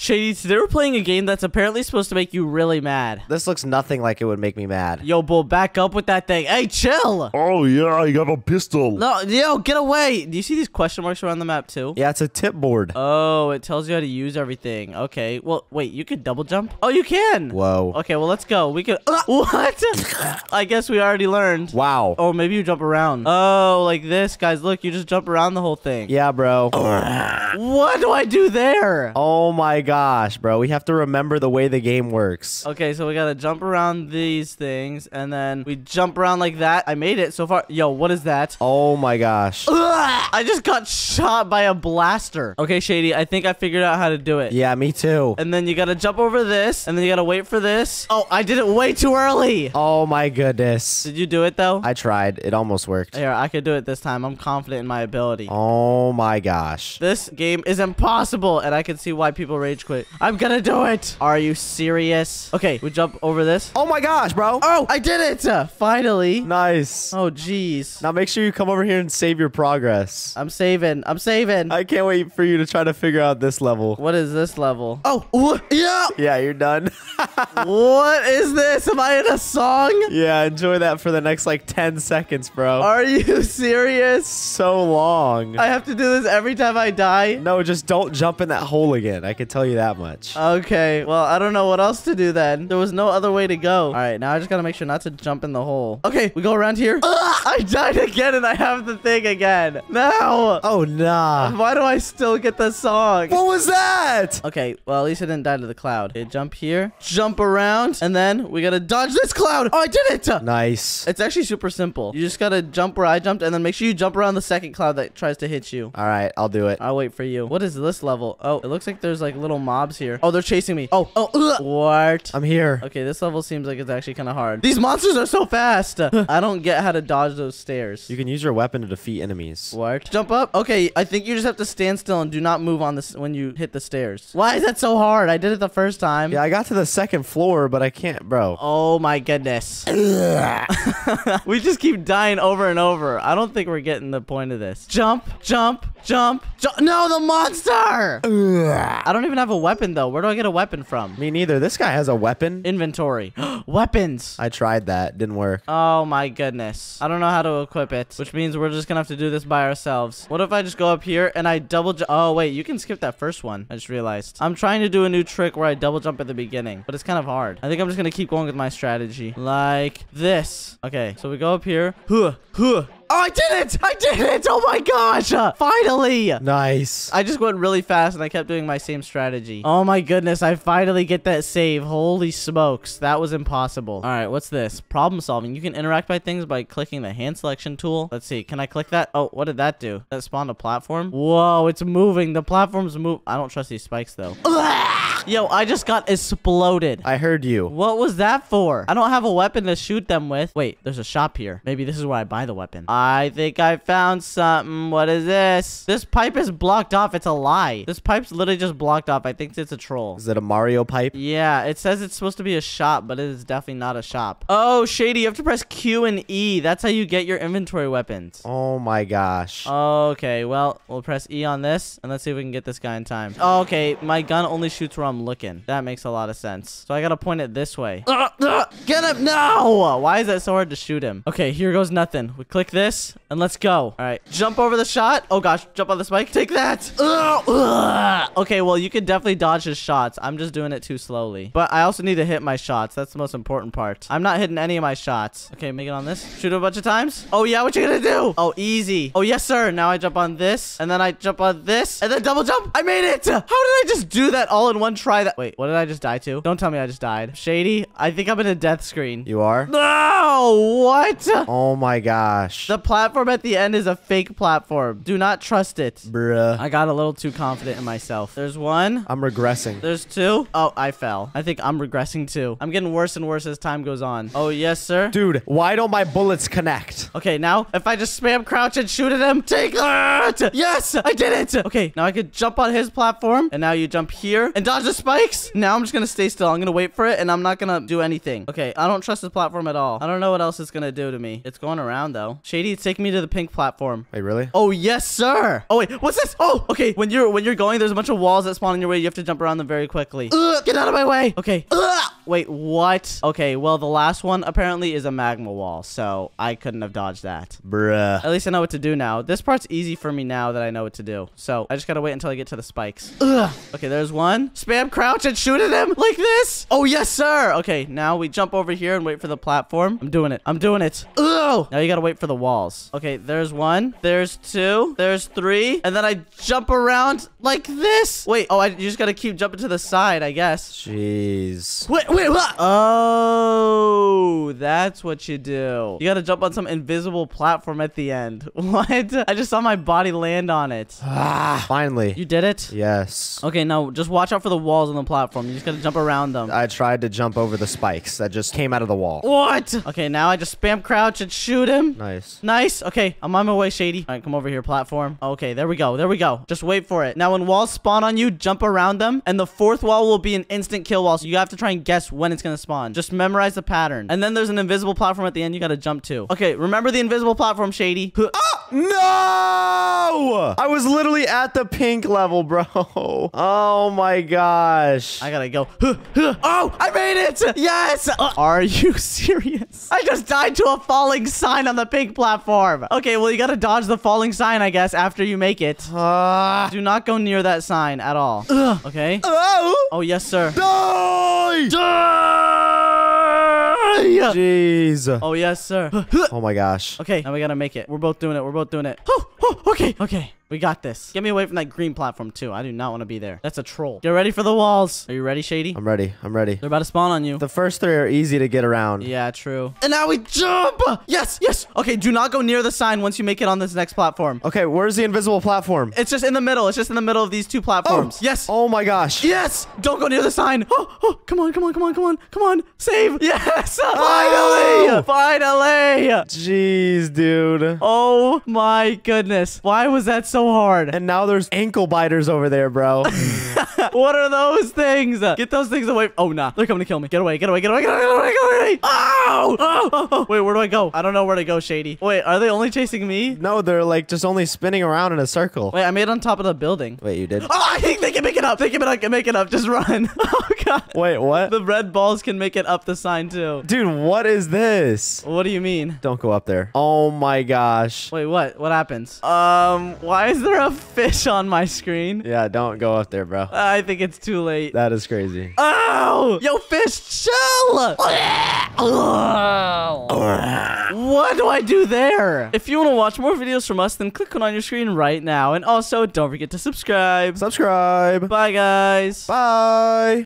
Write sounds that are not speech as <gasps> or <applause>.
Shady, today we're playing a game that's apparently supposed to make you really mad. This looks nothing like it would make me mad. Yo, bull, back up with that thing. Hey, chill. Oh yeah, I got a pistol. No, yo, get away. Do you see these question marks around the map too? Yeah, it's a tip board. Oh, it tells you how to use everything. Okay. Well, wait, you could double jump? Oh, you can. Whoa. Okay, well, let's go. We could. Uh, <laughs> what? <laughs> I guess we already learned. Wow. Oh, maybe you jump around. Oh, like this, guys. Look, you just jump around the whole thing. Yeah, bro. What do I do there? Oh my gosh, bro. We have to remember the way the game works. Okay, so we gotta jump around these things, and then we jump around like that. I made it so far. Yo, what is that? Oh my gosh. Ugh, I just got shot by a blaster. Okay, Shady, I think I figured out how to do it. Yeah, me too. And then you gotta jump over this, and then you gotta wait for this. Oh, I did it way too early. Oh my goodness. Did you do it though? I tried. It almost worked. Here, I could do it this time. I'm confident in my ability. Oh my gosh. This game is impossible, and I can see why people rage quit. I'm gonna do it. Are you serious? Okay, we jump over this. Oh my gosh, bro. Oh, I did it! Uh, finally. Nice. Oh, jeez. Now make sure you come over here and save your progress. I'm saving. I'm saving. I can't wait for you to try to figure out this level. What is this level? Oh, wha- yeah. Yeah, you're done. <laughs> what is this? Am I in a song? yeah, enjoy that for the next like 10 seconds, bro. Are you <laughs> serious? so long. I have to do this every time I die? no, just don't jump in that hole again. I can tell you that much. Okay, well, I don't know what else to do then. There was no other way to go. All right, now I just gotta make sure not to jump in the hole. Okay, we go around here. Ugh, <laughs> I died again and I have the thing again. No. oh, nah. Why do I still get the song? What was that? Okay, well, at least I didn't die to the cloud. Okay, jump here, jump around, and then we gotta dodge this cloud. Oh, I did it! Nice. It's actually super simple. You just gotta jump where I jumped, and then make sure you jump around the second cloud that tries to hit you. All right, I'll do it. I'll wait for you. What is this level? Oh, it looks like there's like little mobs here. Oh, they're chasing me. Oh, oh, ugh. what? I'm here. Okay, this level seems like it's actually kind of hard. These monsters are so fast. <laughs> I don't get how to dodge those stairs. You can use your weapon to defeat enemies. What? Jump up? Okay, I think you just have to stand still and do not move on this when you hit the stairs. Why is that so hard? I did it the first time. Yeah, I got to the second floor, but I can't, bro. Oh my goodness. <laughs> we just keep dying over and over. I don't think we're getting the point of this. Jump, jump, jump, jump. No, the monster! I don't even have a weapon though. Where do I get a weapon from? Me neither. This guy has a weapon. Inventory. <gasps> Weapons. I tried that. Didn't work. Oh my goodness. I don't know how to equip it, which means we're just gonna have to do this by ourselves. What if I just go up here and I double jump? Oh, wait, you can skip that first one. I just realized. I'm trying to do a new trick where I double jump at the beginning, but it's kind of hard. I think I'm just gonna keep going with my strategy. Like this. Okay, so we go up here. Huh, huh. Oh, I did it! I did it! Oh my gosh! Uh, finally! Nice. I just went really fast and I kept doing my same strategy. Oh my goodness, I finally get that save. Holy smokes, that was impossible. All right, what's this? Problem solving. You can interact by things by clicking the hand selection tool. Let's see, can I click that? Oh, what did that do? That spawned a platform? Whoa, it's moving. The platform's move. I don't trust these spikes though. Yo, I just got exploded. I heard you. What was that for? I don't have a weapon to shoot them with. Wait, there's a shop here. Maybe this is where I buy the weapon. I think I found something. What is this? This pipe is blocked off. It's a lie. This pipe's literally just blocked off. I think it's a troll. Is it a Mario pipe? Yeah, it says it's supposed to be a shop, but it is definitely not a shop. Oh, Shady, you have to press Q and E. That's how you get your inventory weapons. Oh my gosh. Okay, well, we'll press E on this, and let's see if we can get this guy in time. Okay, my gun only shoots where I'm looking. That makes a lot of sense. So I gotta point it this way. Uh, uh, get him! No! Why is that so hard to shoot him? Okay, here goes nothing. We click this, and let's go. All right, jump over the shot. Oh gosh, jump on the spike. Take that! Ugh, ugh. Okay, well, you can definitely dodge his shots. I'm just doing it too slowly. But I also need to hit my shots. That's the most important part. I'm not hitting any of my shots. Okay, make it on this. Shoot a bunch of times. Oh yeah, what you gonna do? Oh, easy. Oh, yes, sir. Now I jump on this, and then I jump on this, and then double jump. I made it. How did I just do that all in one try? That Wait, what did I just die to? Don't tell me I just died. Shady, I think I'm in a death screen. You are? No! What? Oh my gosh. The platform at the end is a fake platform. Do not trust it. Bruh. I got a little too confident in myself. There's one. I'm regressing. There's two. Oh, I fell. I think I'm regressing too. I'm getting worse and worse as time goes on. Oh, yes, sir. Dude, why don't my bullets connect? Okay, now if I just spam crouch and shoot at him, take that! Yes, I did it! Okay, now I could jump on his platform, and now you jump here and dodge the spikes. Now I'm just gonna stay still. I'm gonna wait for it, and I'm not gonna do anything. Okay, I don't trust this platform at all. I don't know what else it's gonna do to me. It's going around though. Shady, it's taking me to the pink platform. Wait, really? Oh yes, sir. Oh wait, what's this? Oh, okay. When you're when you're going, there's a bunch of walls that spawn in your way. You have to jump around them very quickly. Ugh, get out of my way. Okay. Ugh. Wait, what? Okay, well the last one apparently is a magma wall, so I couldn't have dodged that. Bruh. At least I know what to do now. This part's easy for me now that I know what to do. So I just gotta wait until I get to the spikes. Ugh. Okay, there's one. Spam crouch and shoot at him like this. Oh yes, sir. Okay, now we jump over here and wait for the platform. I'm doing it. I'm doing it. Ugh. Now you gotta wait for the walls. Okay, there's one. There's two. There's three. And then I jump around like this. Wait. Oh, I you just gotta keep jumping to the side, I guess. Jeez. Wait, wait, what? Oh, that's what you do. You gotta jump on some invisible platform at the end. <laughs> What? I just saw my body land on it. <sighs> Ah, finally. You did it? yes. Okay, now just watch out for the walls on the platform. You just gotta jump around them. I tried to jump over the spikes that just came out of the wall. What? Okay, now I just spam crouch and shoot him. Nice. Nice. Okay, I'm on my way, Shady. All right, come over here, platform. Okay, there we go. There we go. Just wait for it. Now, when walls spawn on you, jump around them, and the fourth wall will be an instant kill wall, so you have to try and guess when it's gonna spawn. Just memorize the pattern. And then there's an invisible platform at the end you gotta jump to. Okay, remember the invisible platform, Shady. Huh. No! I was literally at the pink level, bro. <laughs> Oh my gosh. I gotta go. Oh, I made it! Yes! Uh, are you <laughs> serious? I just died to a falling sign on the pink platform. Okay, well, you gotta dodge the falling sign, I guess, after you make it. Ah. Do not go near that sign at all. Okay. oh! Oh, yes, sir. Die! Jeez. Oh, yes, sir. Oh my gosh. Okay, now we gotta make it. We're both doing it. We're both doing it. Oh, oh, okay, okay. We got this. Get me away from that green platform, too. I do not want to be there. That's a troll. Get ready for the walls. Are you ready, Shady? I'm ready. I'm ready. They're about to spawn on you. The first three are easy to get around. Yeah, true. And now we jump! Yes, yes! Okay, do not go near the sign once you make it on this next platform. Okay, where's the invisible platform? It's just in the middle. It's just in the middle of these two platforms. Oh, yes! Oh my gosh. Yes! Don't go near the sign. Oh, oh, come on, come on, come on, come on, come on. Save. Yes! Oh! Finally! Oh! Finally! Jeez, dude. Oh my goodness. Why was that so hard? And now there's ankle biters over there, bro. <laughs> what are those things? Get those things away. Oh, nah. They're coming to kill me. Get away, get away, get away, get away, get away, get away. Ow! Oh, oh, oh. Wait, where do I go? I don't know where to go, Shady. Wait, are they only chasing me? no, they're like just only spinning around in a circle. Wait, I made it on top of the building. Wait, you did? Oh, I think they can make it up. They can make it, make it up. Just run. <laughs> Oh, God. Wait, what? The red balls can make it up the sign, too. Dude, what is this? What do you mean? Don't go up there. Oh my gosh. Wait, what? What happens? Um, why is there a fish on my screen? Yeah, don't go up there, bro. I think it's too late. That is crazy. Oh! Yo, fish, chill! what do I do there? If you want to watch more videos from us, then click one on your screen right now. And also, don't forget to subscribe. Subscribe. Bye, guys. Bye.